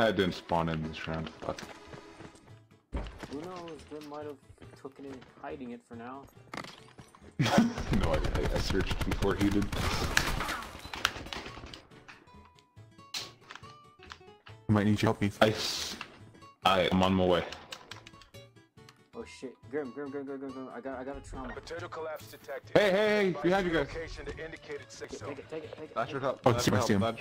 I didn't spawn in this round. Fuck. Who knows? Grim might have taken it, hiding it for now. no, I, I, I searched before he did. I might need your help, Ethan. I, s- I am on my way. Oh shit. Grim, Grim, Grim, Grim, Grim, Grim. I got, I got a trauma. Potato collapse detected. Hey, hey, hey, behind you guys. Location to indicated six Take zone. it, take it, take it. That take should it. help. Oh, that see him, should help.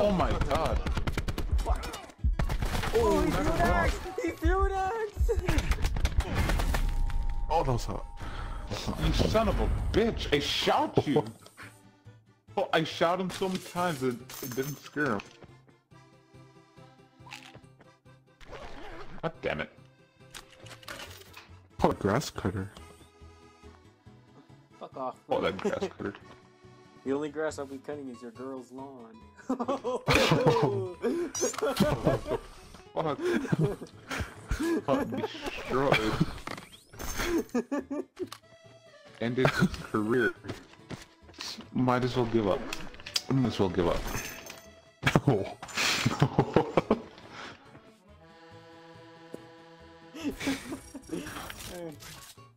Oh my god. Oh, he threw an axe! He threw an axe! Oh, that was hot. You son of a bitch! I shot you! Oh, I shot him so many times that it didn't scare him. God damn it. Oh, grass cutter. Fuck off. Oh, that grass cutter. The only grass I'll be cutting is your girl's lawn. Fuck. Fuck, destroyed. Ended his career. Might as well give up. Might as well give up. Oh. Fuck,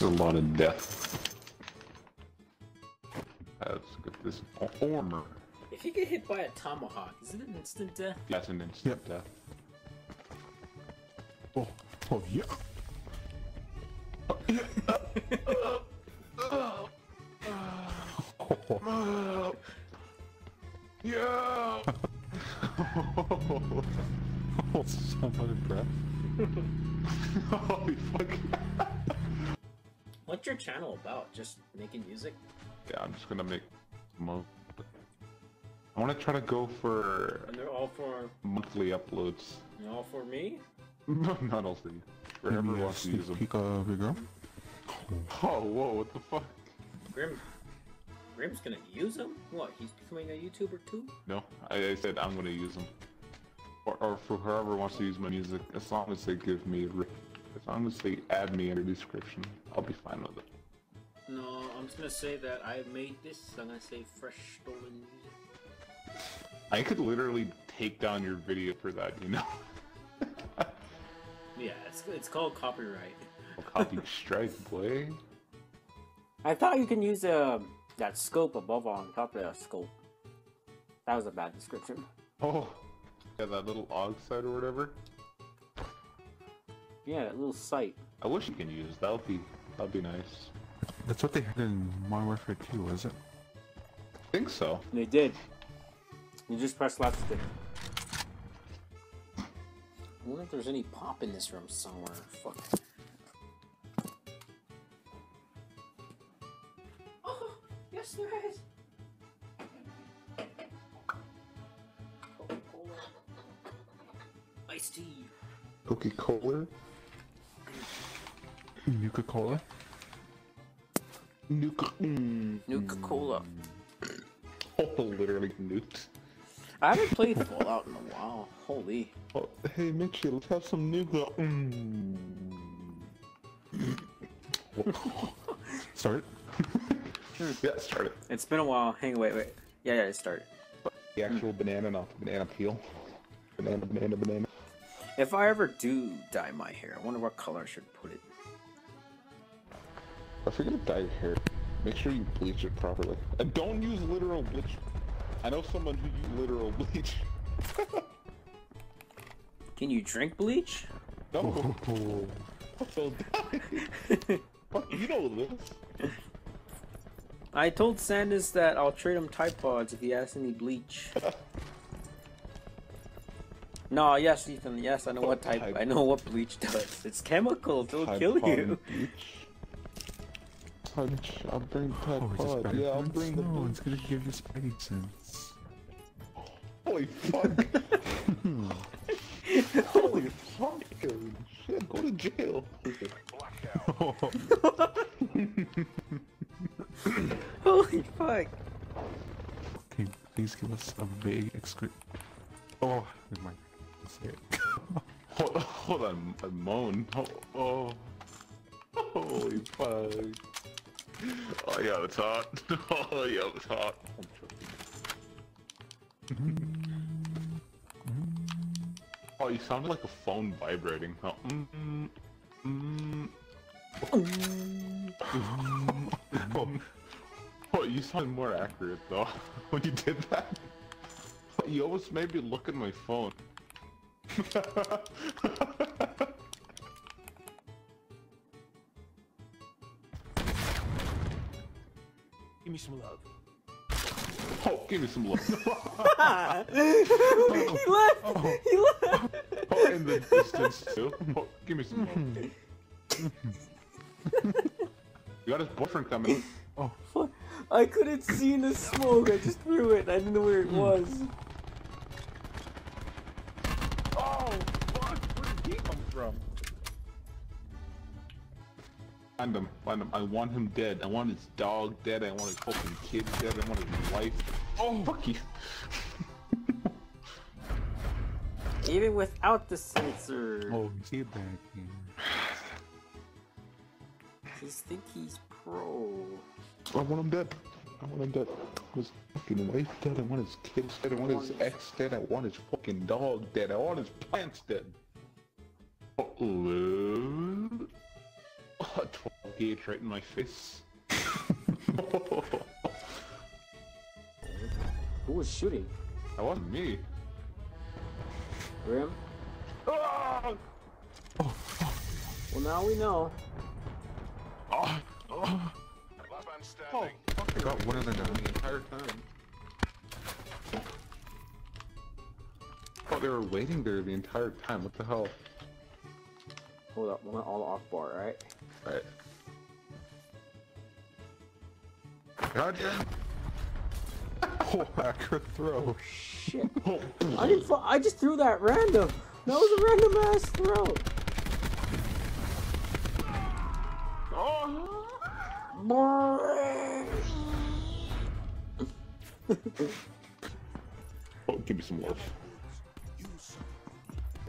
a lot of death. Let's get this armor. If you get hit by a tomahawk, is it an instant death? That's an instant Yep. death. Oh, oh yeah. Oh, Yeah! oh, so out of breath. Holy fuck. What's your channel about? Just making music? Yeah, I'm just gonna make mo. I want to try to go for And they're all for monthly uploads. they're all for me? No, Not also you. For Maybe whoever a wants to use sneak them. peek of your? Oh, whoa, what the fuck? Grim Grim's gonna use them? What, he's becoming a YouTuber too? No, I, I said I'm gonna use them. Or, or for whoever wants to use my music, as long as they give me, as long as they add me in the description, I'll be fine with it. No, I'm just gonna say that I made this, I'm gonna say fresh stolen music. I could literally take down your video for that, you know? Yeah, it's it's called copyright. Copy strike, boy. I thought you can use uh, that scope above on top of that scope. That was a bad description. Oh, yeah, that little og side or whatever. Yeah, that little sight. I wish you can use. That would be, that'd be nice. That's what they had in Modern Warfare 2, was it? I think so. They did. You just press left stick. I wonder if there's any pop in this room somewhere. Fuck. Oh, yes there is. Coca-Cola. Iced tea. Coca Cola. Nuka Cola? Nuka. Mm. Nuka Cola. Oh, literally nuked. I haven't played Fallout in a while. Holy. Oh, hey Mitchell, let's have some Nuka. Mm. Start? yeah, start it. It's been a while. Hang wait, wait. Yeah, yeah, start it started. The actual banana, not the banana peel. Banana, banana, banana. If I ever do dye my hair, I wonder what color I should put it. If you're gonna dye your hair, make sure you bleach it properly. And don't use literal bleach. I know someone who used literal bleach. Can you drink bleach? No. So Fuck, you know this. I told Sanders that I'll trade him Tide Pods if he has any bleach. no, yes, Ethan. Yes, I know what type. Tide I know what bleach does. It's chemical. It'll kill you. bleach. Punch, I'll bring Tide oh, Pod. Yeah, I'll than bring the snow? bleach. It's gonna give you spidey sense. Holy fuck. Holy fucking shit, go to jail. Holy fuck! Okay, please give us a vague excre- Oh, never mind. Say it. Hold, hold on, I moan. Oh, oh. Holy fuck. Oh yeah, it's hot. Oh yeah, it's hot. Oh, you sounded like a phone vibrating. Oh, mm, mm, mm. oh, oh, you sounded more accurate though when you did that. You almost made me look at my phone. Me some love. oh, give me some love. he left. Oh. He left. oh, in the distance too. Oh, give me some love. you got his boyfriend coming. Fuck. I couldn't see the smoke. I just threw it. I didn't know where it was. Oh, fuck! Where did he come from? Find him, find him. I want him dead. I want his dog dead. I want his fucking kid dead. I want his wife. Oh, fuck you. Even without the sensor. Oh, you see it back here. He's think he's pro. I want him dead. I want him dead. I want his fucking wife dead. I want his kids dead. I want his ex dead. I want his fucking dog dead. I want his plants dead. Oh, oh 12 gauge right in my face. Who was shooting? that wasn't me. Grim? Ah! Well, now we know. Ah! Ah! Man Oh, fuck, I got one other down the entire time. Oh, they were waiting there the entire time. What the hell? Hold up, one all Akbar, right? Right. Goddamn! Oh, accurate throw. Shit. Oh, I didn't. Fu- I just threw that random. That was a random ass throw. oh, give me some love.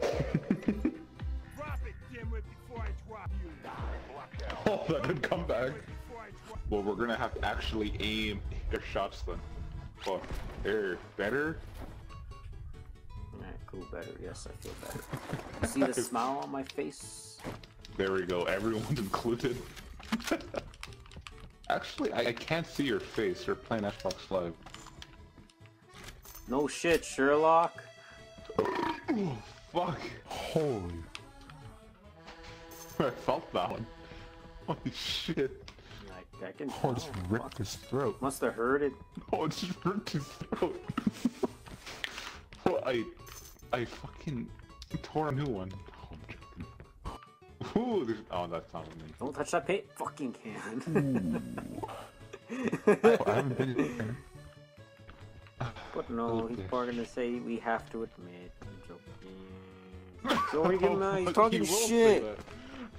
Drop it, dimwit, before I drop you. Oh, that did come back. Before I drop Well, we're gonna have to actually aim their shots then. Oh, fuck. There. Better? Alright, cool, better. Yes, I feel better. You see the smile on my face? There we go. Everyone's included. actually, I, I can't see your face. You're playing Xbox Live. No shit, Sherlock. Oh, fuck. Holy. I felt that one. Holy shit. I can Oh, just ripped his throat. Must have heard it. Oh, it just ripped his throat. well, I, I fucking tore a new one. Oh, I'm joking. Ooh, there's, oh, that's not me. Don't touch that paint. Fucking can. Oh, I haven't been in there. but no, oh, he's Okay. probably gonna say we have to admit. I'm joking. Uh, Him that. He's talking shit.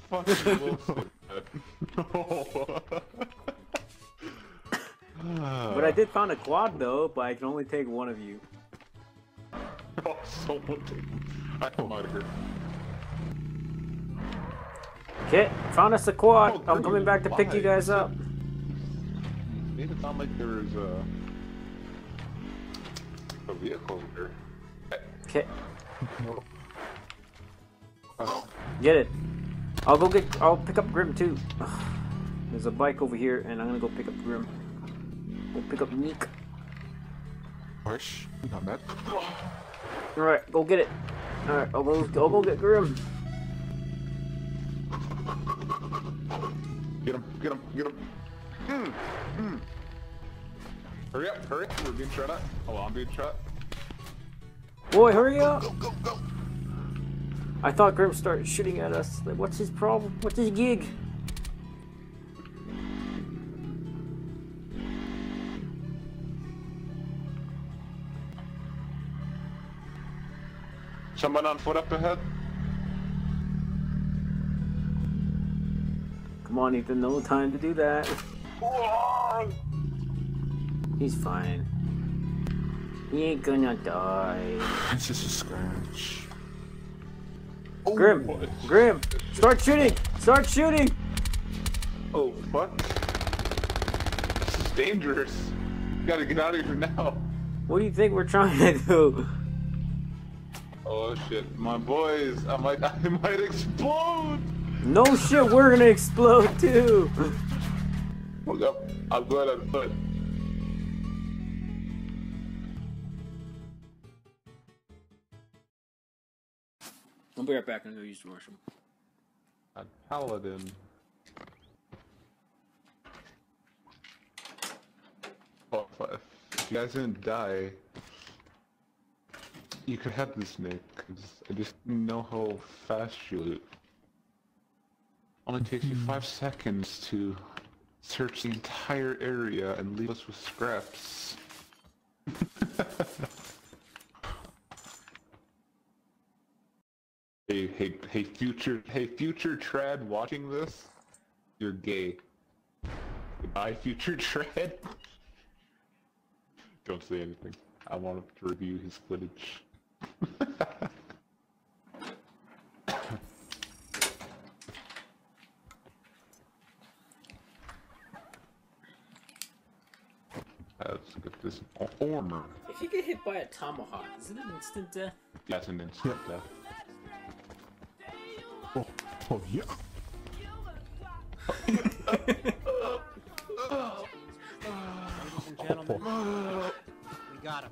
Fucking will say that. But I did found a quad though, but I can only take one of you. Oh, someone take I'm out of here. Okay, found us a quad. Oh, I'm coming back to pick you guys up. Made it sound like there's a, a vehicle here. Okay, Oh, get it. I'll go get. I'll pick up Grim too. There's a bike over here, and I'm gonna go pick up Grim. Go pick up Neek. Harsh. Not bad. All right, go get it. All right, I'll go. I'll go get Grim. Get him, get him, get him. Mm, mm. Hurry up, hurry up. We're being shot at. Oh, I'm being shot. Boy, hurry up! Go, go, go. I thought Grim started shooting at us. Like, what's his problem? What's his gig? Someone on foot up ahead. Come on, Ethan. No time to do that. He's fine. He ain't gonna die. It's just a scratch. Oh, Grim, what? Grim, start shooting! Start shooting! Oh, fuck. This is dangerous. Gotta get out of here now. What do you think we're trying to do? Oh shit, my boys, I might, I might explode. No shit, we're gonna explode too! Look up, I'm going on foot. I'll be right back, I'm gonna use the washroom. A paladin. Oh, if, you guys didn't die, you could have this Nick. 'cause I just know how fast you loot. Only takes you hmm. five seconds to search the entire area and leave us with scraps. hey, hey, future, hey, future trad watching this, you're gay. Goodbye, future trad. Don't say anything. I want him to review his footage. Let's get this armor. If you get hit by a tomahawk, is it an instant death? That's an instant death. Oh, oh yeah. Ladies and gentlemen, oh, we got him.